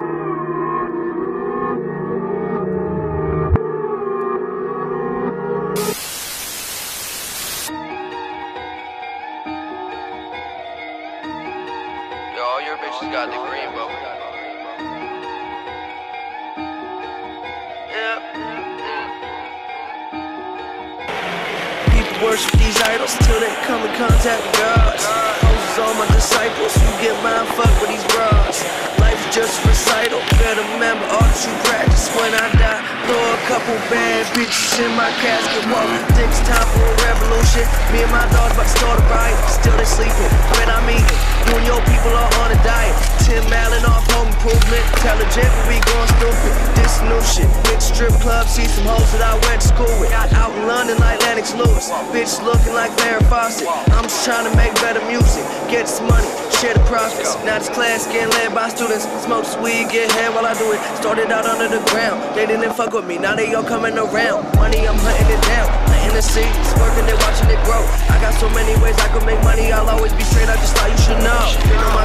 all your bitches got the green. Yep. People worship these idols until they come in contact with God. Moses all my disciples, you get mind fucked with these bras. Just recital, better remember all that you practice when I die. Throw a couple bad bitches in my casket, walk. Think it's time for a revolution. Me and my dogs about to start a riot, still they sleeping. When I'm eating, you and your people are on a diet. Tim Allen off home improvement, intelligent, but we going stupid. This new shit, big strip club, see some hoes that I went to school with. Out in London like Lennox Lewis, bitch looking like Farrah Fawcett. I'm just trying to make better music, get some money, Now this class getting led by students, smoke weed, get head while I do it. Started out under the ground, they didn't fuck with me, now they all coming around. Money, I'm hunting it down. Planting the seeds, working it, watching it grow. I got so many ways I could make money, I'll always be straight, I just thought you should know.